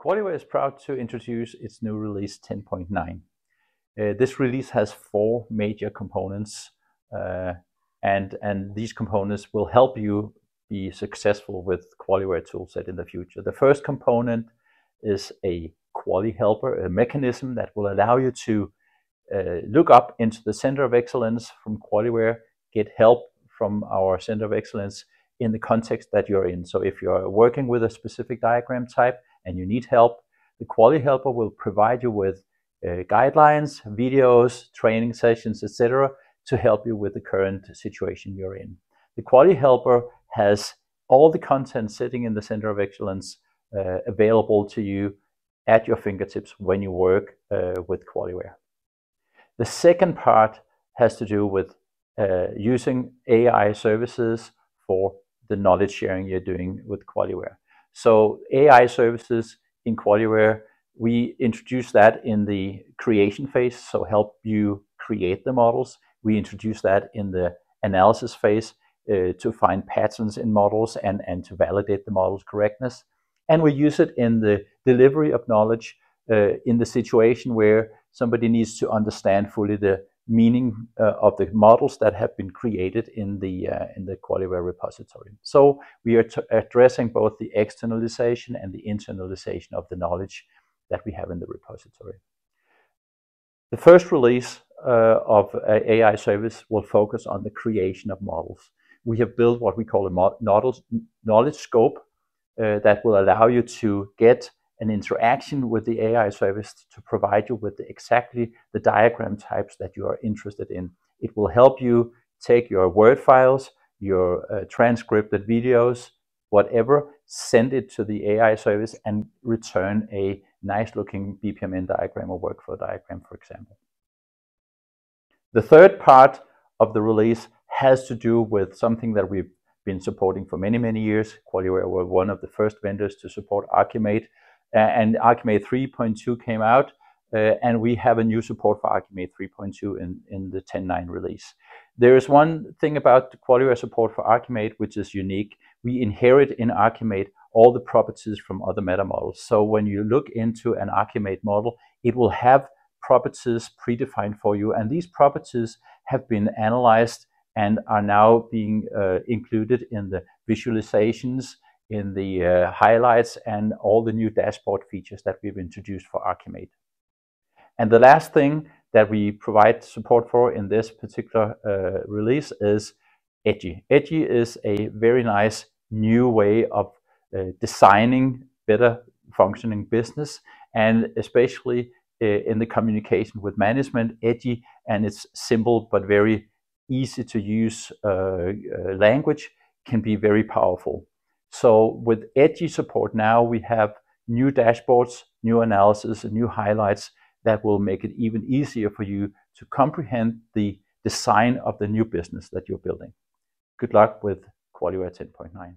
Qualiware is proud to introduce its new release 10.9. Uh, this release has four major components, uh, and, and these components will help you be successful with Qualiware toolset in the future. The first component is a QualiHelper, a mechanism that will allow you to uh, look up into the Center of Excellence from Qualiware, get help from our Center of Excellence in the context that you're in. So if you're working with a specific diagram type, and you need help, the QualiHelper will provide you with uh, guidelines, videos, training sessions, etc., to help you with the current situation you're in. The QualiHelper has all the content sitting in the Center of Excellence uh, available to you at your fingertips when you work uh, with Qualiware. The second part has to do with uh, using AI services for the knowledge sharing you're doing with Qualiware. So AI services in Qualiware, we introduce that in the creation phase, so help you create the models. We introduce that in the analysis phase uh, to find patterns in models and, and to validate the model's correctness. And we use it in the delivery of knowledge uh, in the situation where somebody needs to understand fully the meaning uh, of the models that have been created in the uh, in the Qualiware repository. So we are addressing both the externalization and the internalization of the knowledge that we have in the repository. The first release uh, of AI service will focus on the creation of models. We have built what we call a knowledge scope uh, that will allow you to get an interaction with the AI service to provide you with exactly the diagram types that you are interested in. It will help you take your Word files, your uh, transcripted videos, whatever, send it to the AI service and return a nice looking BPMN diagram or workflow diagram, for example. The third part of the release has to do with something that we've been supporting for many, many years. Qualiware were one of the first vendors to support Archimate and Archimate 3.2 came out, uh, and we have a new support for Archimate 3.2 in, in the 10.9 release. There is one thing about the Qualiware support for Archimate which is unique. We inherit in Archimate all the properties from other meta models. So when you look into an Archimate model, it will have properties predefined for you, and these properties have been analyzed and are now being uh, included in the visualizations in the uh, highlights and all the new dashboard features that we've introduced for Archimate. And the last thing that we provide support for in this particular uh, release is Edgy. Edgy is a very nice new way of uh, designing better functioning business and especially uh, in the communication with management, Edgy and its simple but very easy to use uh, uh, language can be very powerful. So with Edgy support now, we have new dashboards, new analysis, and new highlights that will make it even easier for you to comprehend the design of the new business that you're building. Good luck with Qualiware 10.9.